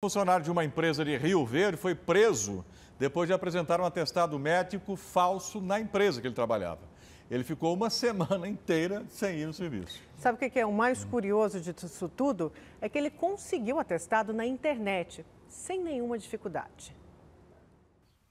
funcionário de uma empresa de Rio Verde foi preso depois de apresentar um atestado médico falso na empresa que ele trabalhava. Ele ficou uma semana inteira sem ir no serviço. Sabe o que é o mais curioso disso tudo? É que ele conseguiu o atestado na internet, sem nenhuma dificuldade.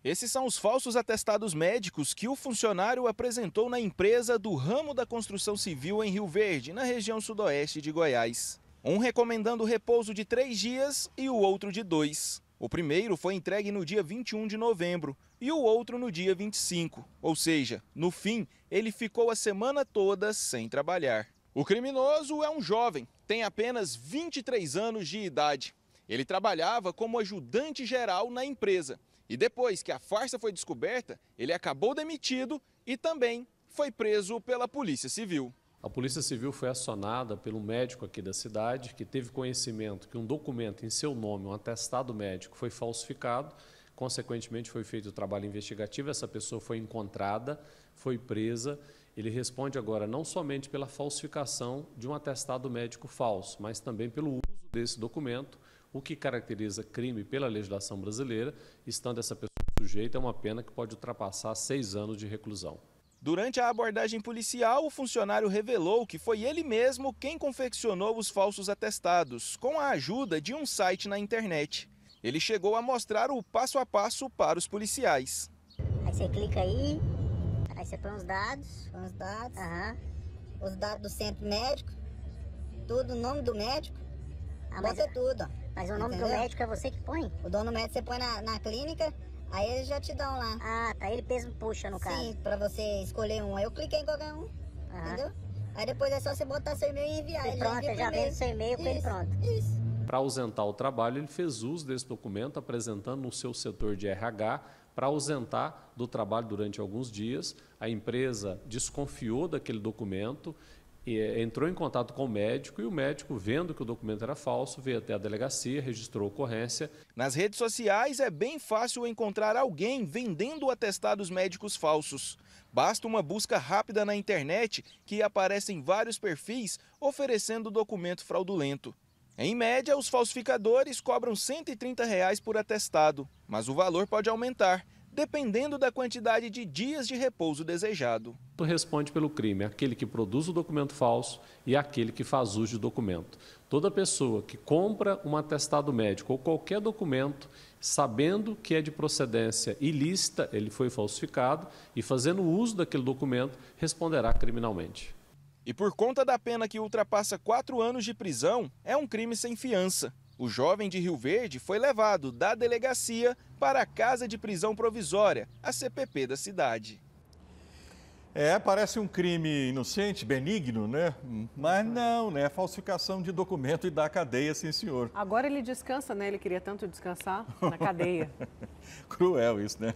Esses são os falsos atestados médicos que o funcionário apresentou na empresa do ramo da construção civil em Rio Verde, na região sudoeste de Goiás. Um recomendando repouso de três dias e o outro de dois. O primeiro foi entregue no dia 21 de novembro e o outro no dia 25. Ou seja, no fim, ele ficou a semana toda sem trabalhar. O criminoso é um jovem, tem apenas 23 anos de idade. Ele trabalhava como ajudante geral na empresa. E depois que a farsa foi descoberta, ele acabou demitido e também foi preso pela Polícia Civil. A Polícia Civil foi acionada pelo médico aqui da cidade, que teve conhecimento que um documento em seu nome, um atestado médico, foi falsificado. Consequentemente, foi feito o trabalho investigativo. Essa pessoa foi encontrada, foi presa. Ele responde agora não somente pela falsificação de um atestado médico falso, mas também pelo uso desse documento, o que caracteriza crime pela legislação brasileira, estando essa pessoa sujeita a uma pena que pode ultrapassar seis anos de reclusão. Durante a abordagem policial, o funcionário revelou que foi ele mesmo quem confeccionou os falsos atestados, com a ajuda de um site na internet. Ele chegou a mostrar o passo a passo para os policiais. Aí você clica aí, aí você põe os dados. Põe os dados. Aham. Os dados do centro médico, tudo, o nome do médico. Ah, bota mas, tudo. Mas o nome entendeu? do médico é você que põe? O dono do médico você põe na, na clínica Aí eles já te dão lá. Ah, tá. Ele mesmo puxa no caso. Sim, pra você escolher um. Aí eu cliquei em qualquer um. Entendeu? Aí depois é só você botar seu e-mail e enviar. E pronto, já, já vem seu e-mail com ele pronto. Isso. Para ausentar o trabalho, ele fez uso desse documento, apresentando no seu setor de RH para ausentar do trabalho durante alguns dias. A empresa desconfiou daquele documento e entrou em contato com o médico e o médico, vendo que o documento era falso, veio até a delegacia, registrou a ocorrência. Nas redes sociais é bem fácil encontrar alguém vendendo atestados médicos falsos. Basta uma busca rápida na internet que aparecem vários perfis oferecendo documento fraudulento. Em média, os falsificadores cobram 130 reais por atestado, mas o valor pode aumentar dependendo da quantidade de dias de repouso desejado. Responde pelo crime aquele que produz o documento falso e aquele que faz uso do documento. Toda pessoa que compra um atestado médico ou qualquer documento, sabendo que é de procedência ilícita, ele foi falsificado, e fazendo uso daquele documento, responderá criminalmente. E por conta da pena que ultrapassa quatro anos de prisão, é um crime sem fiança. O jovem de Rio Verde foi levado da delegacia para a Casa de Prisão Provisória, a CPP da cidade. É, parece um crime inocente, benigno, né? Mas não, né? Falsificação de documento e da cadeia, sim, senhor. Agora ele descansa, né? Ele queria tanto descansar na cadeia. Cruel isso, né?